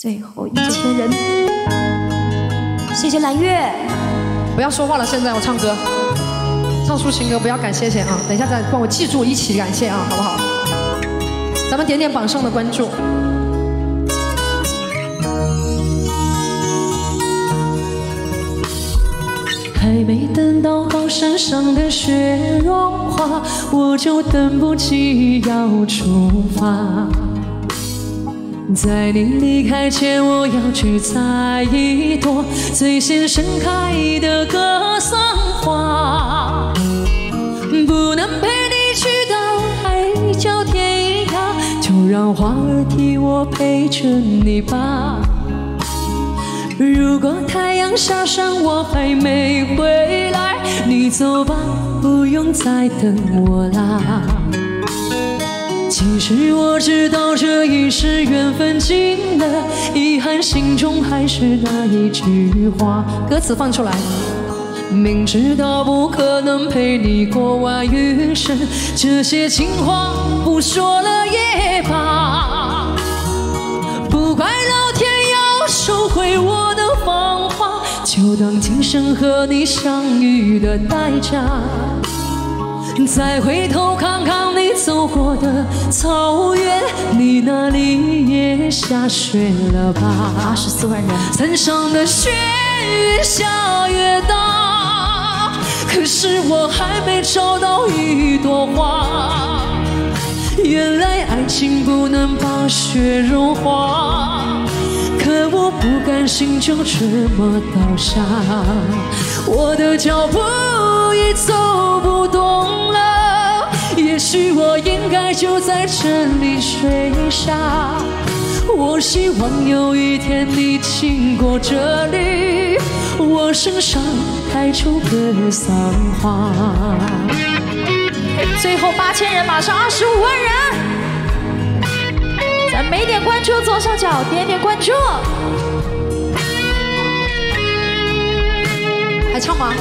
最后一节天人，谢谢蓝月。不要说话了，现在我唱歌，唱抒情歌，不要感谢谢啊！等一下再帮我记住，一起感谢啊，好不好？咱们点点榜上的关注。还没等到高山上的雪融化，我就等不及要出发。在你离开前，我要去采一朵最先盛开的格桑花。不能陪你去到海角天涯，就让花儿替我陪着你吧。如果太阳下山我还没回来，你走吧，不用再等我啦。其实我知道这一世缘分尽了，遗憾心中还是那一句话。歌词放出来。明知道不可能陪你过完余生，这些情话不说了也罢。不怪老天要收回我的芳华。就当今生和你相遇的代价，再回头看看你走过的草原，你那里也下雪了吧？山上的雪越下越大，可是我还没找到一朵花。原来爱情不能把雪融化。可我不甘心就这么倒下，我的脚步已走就在这里睡下。我希望有一天你经过这里，我身上开出格桑花。最后八千人，马上二十五万人。咱没点关注，左上角点点关注。还唱吗？